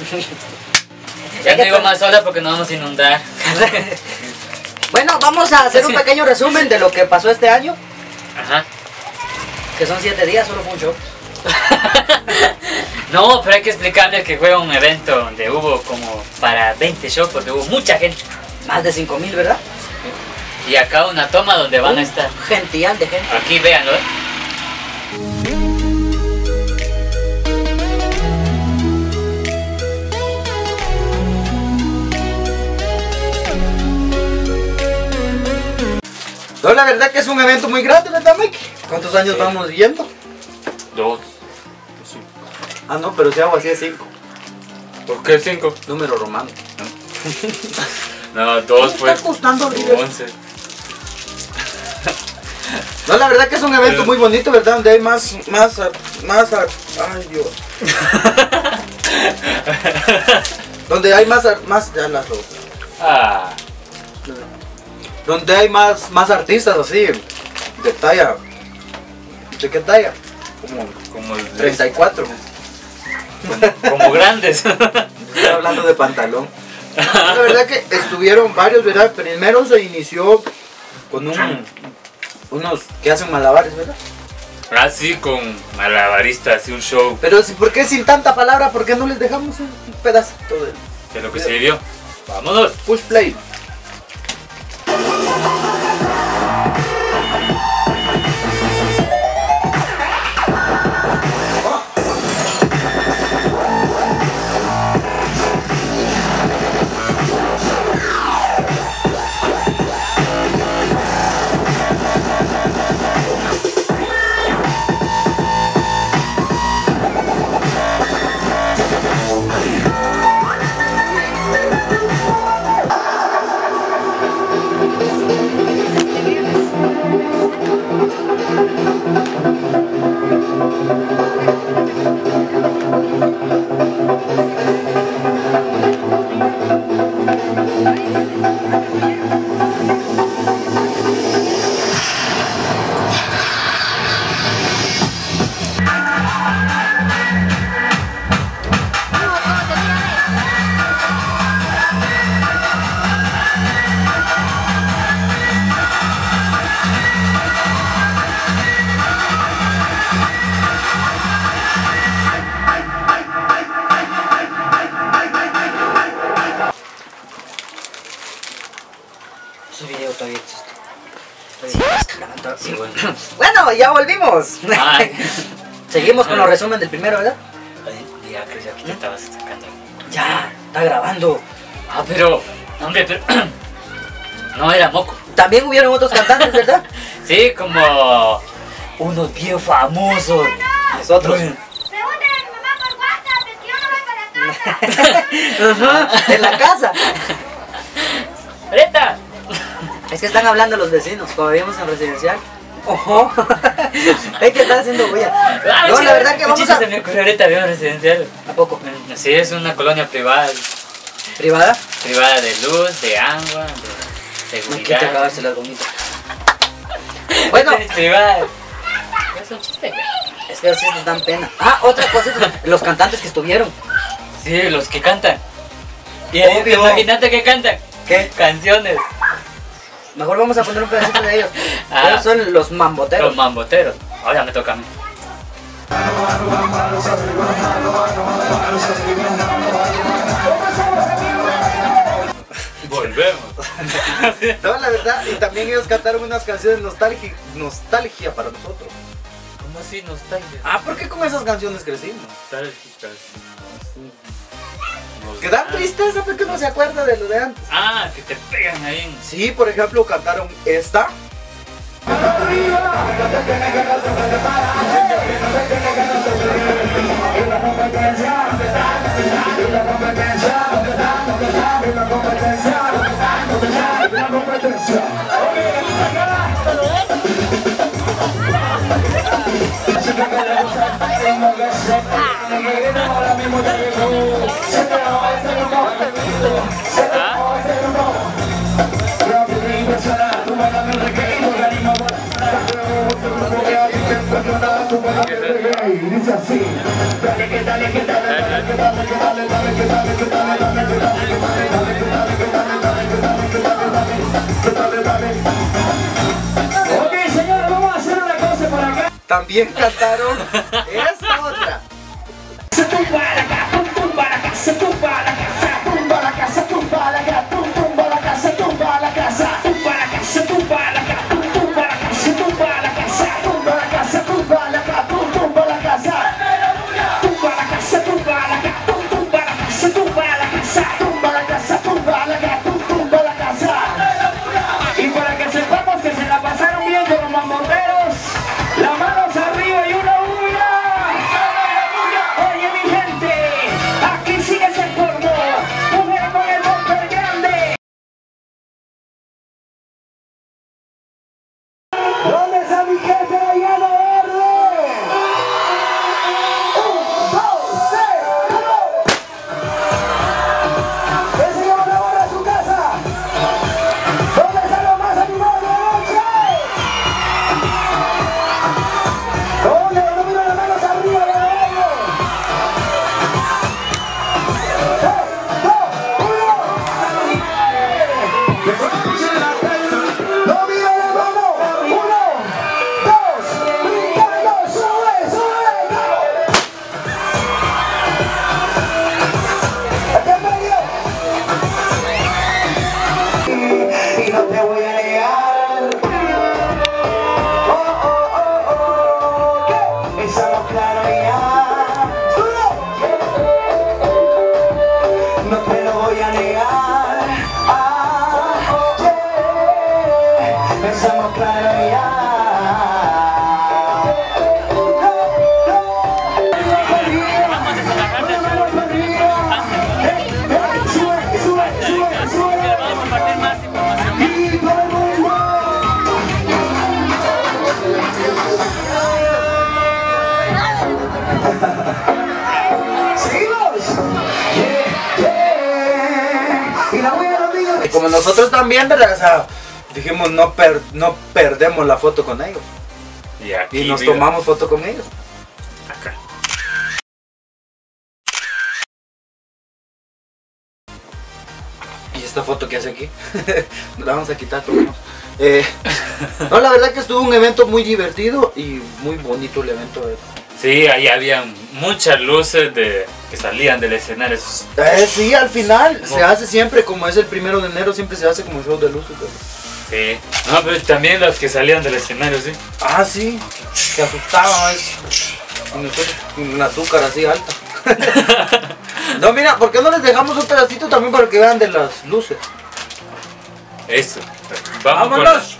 Ya te digo más sola porque nos vamos a inundar. Bueno, vamos a hacer un pequeño resumen de lo que pasó este año, Ajá. que son siete días, solo fue un show. No, pero hay que explicarles que fue un evento donde hubo como para 20 shows porque hubo mucha gente. Más de 5 mil, ¿verdad? Y acá una toma donde van a estar. Gential de gente. Aquí véanlo. ¿eh? No, la verdad que es un evento muy grande, ¿verdad, Mike? ¿Cuántos años Sí. vamos viendo? Dos. Ah, no, pero si hago así es 5. ¿Por qué cinco? Número romano. No, dos ¿Qué fue. está costando? Once. No, la verdad que es un evento Pero- muy bonito, ¿verdad? Donde hay más, más, más, ay Dios. Donde hay más, más, ya las dos. Ah. Donde hay más, más artistas así, de talla. ¿De qué talla? Como Como, 34. como, como grandes. Estoy hablando de pantalón. La verdad que estuvieron varios, ¿verdad? Primero se inició con un, unos que hacen malabares, ¿verdad? Así con malabaristas y un show Pero si, ¿por qué sin tanta palabra? ¿Por qué no les dejamos un pedacito de de lo que se vivió. Vámonos. push play? Ay. Seguimos con los resumen del primero, ¿verdad? Ay, Ya, que ya que te estabas sacando. Ya, está grabando. Ah, pero. Hombre, pero. No era moco. También hubieron otros cantantes, ¿verdad? Sí, como. Unos bien famosos. Nosotros. Bueno, Pregúntale a mi mamá por WhatsApp, es que yo no voy para la casa. Ajá, en la casa. ¡Reta! Es que están hablando los vecinos, como vivimos en residencial. Ojo. es que están haciendo bulla. Ah, No, sí, la verdad que vamos a. se me ocurrió ahorita, veo residencial. ¿A poco? Sí, es una colonia privada. ¿Privada? Privada de luz, de agua, de seguridad. te acabaste las gomitas. Bueno, Es privada. Es un chiste, güey. es que así les dan pena. Ah, otra cosa, los cantantes que estuvieron. Sí, los que cantan. Y Obvio. imagínate que cantan. ¿Qué? Canciones. Mejor vamos a poner un pedacito de ellos. Ah. Ellos son los mamboteros. Los mamboteros. Ahora me toca a mí. Volvemos. No, la verdad, y también ellos cantaron unas canciones nostalgia, nostalgia para nosotros. ¿Cómo así nostalgia? Ah, ¿por qué con esas canciones crecimos? Nostálgicas los que dan tristeza porque uno se acuerda de lo de antes. Ah, que te pegan ahí. Sí, por ejemplo, cantaron esta. Ah. También cantaron esta otra. Se tumba la casa, tum, tumba la casa, tumba nosotros también, ¿verdad? O sea, dijimos no, per- no perdemos la foto con ellos. Y aquí, Y nos mira, tomamos foto con ellos. acá. ¿Y esta foto que hace aquí? la vamos a quitar. Eh, no, la verdad que estuvo un evento muy divertido y muy bonito el evento. Sí, ahí habían muchas luces de, que salían del escenario. Eh, sí, al final se hace siempre, como es el primero de enero, siempre se hace como show de luces. ¿verdad? Sí. No, pero también las que salían del escenario, sí. Ah, sí, se asustaban. con azúcar así alta. no, mira, ¿por qué no les dejamos un pedacito también para que vean de las luces? Eso. Vamos ¡Vámonos!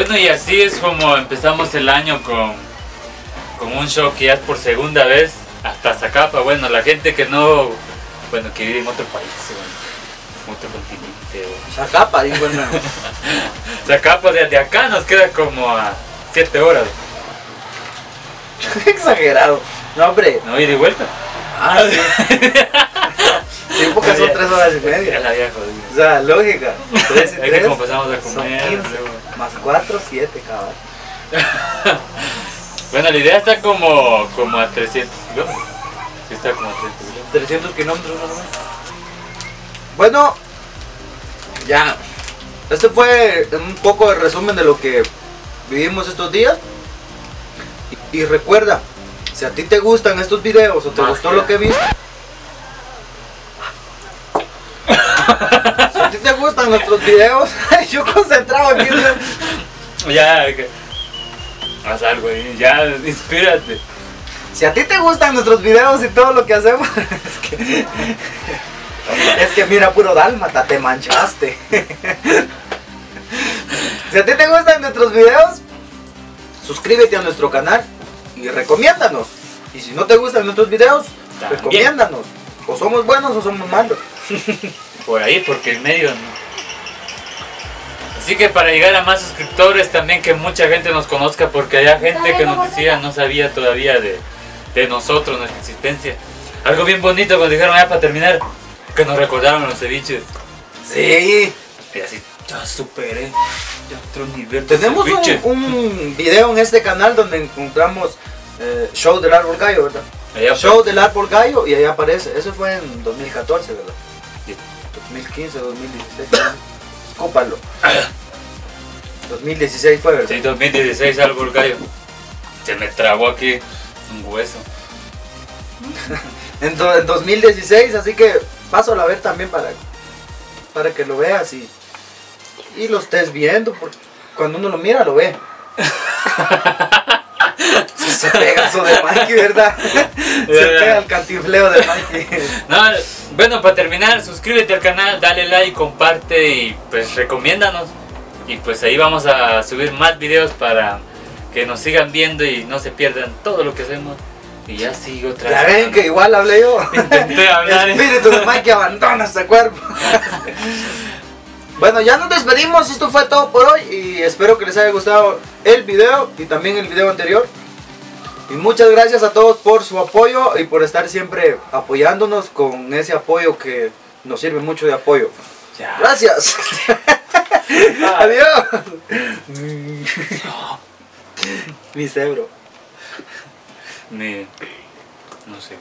Bueno, y así es como empezamos el año con, con un show que ya es por segunda vez hasta Zacapa. Bueno, la gente que no, bueno, que vive en otro país, bueno, otro continente. o- Zacapa, digo, bueno. Zacapa desde acá nos queda como a 7 horas, Exagerado. No, hombre. ¿no? Ir y vuelta. Ah, sí. Sí, porque son tres horas y Ya media. la había jodido. O sea, lógica. Tres y Es que como pasamos a son comer. 15. luego- Más cuatro, siete, cabrón. Bueno, la idea está como, como a 300 kilómetros. Sí, está como 30 kilómetros. 300 kilómetros más o menos. Bueno, ya. Este fue un poco de resumen de lo que vivimos estos días. Y, y recuerda, si a ti te gustan estos videos o te Magia. gustó lo que viste. si a ti te gustan nuestros videos, yo concentrado aquí. Ya, haz algo ahí, ya, inspírate. Si a ti te gustan nuestros videos y todo lo que hacemos, es que, es que mira, puro dálmata, te manchaste. Si a ti te gustan nuestros videos, suscríbete a nuestro canal y recomiéndanos. Y si no te gustan nuestros videos, También. recomiéndanos. O somos buenos o somos malos. Por ahí, porque en medio no. Así que para llegar a más suscriptores también que mucha gente nos conozca porque hay gente que nos decía no sabía todavía de, de nosotros, nuestra existencia. Algo bien bonito cuando dijeron ya para terminar, que nos recordaron los ceviches. Sí. Y así, ya superé, ya otro nivel Tenemos un, un video en este canal donde encontramos eh, Show del Árbol Gallo, ¿verdad? Allá Show del Árbol Gallo y ahí aparece. Eso fue en 2014, ¿verdad? Sí. 2015, 2016. Escúpalo. 2016 fue, ¿verdad? Sí, 2016 árbol gallo. Se me trabó aquí un hueso. En, do- en 2016, así que paso a ver también para, para que lo veas y, y lo estés viendo. Porque cuando uno lo mira, lo ve. Se pega eso de Mikey, ¿verdad? Se pega el cantinfleo de Mikey. No, bueno, para terminar, suscríbete al canal, dale like, comparte y pues recomiéndanos. Y pues ahí vamos a subir más videos para que nos sigan viendo y no se pierdan todo lo que hacemos. Y ya sigo otra Ya vez. ven que igual hablé yo. Intenté hablar. El espíritu de Mikey abandona este cuerpo. Bueno, ya nos despedimos. Esto fue todo por hoy. Y espero que les haya gustado el video y también el video anterior. Y muchas gracias a todos por su apoyo y por estar siempre apoyándonos con ese apoyo que nos sirve mucho de apoyo. Ya. Gracias. Adiós. Mi cerebro. Me- no sé.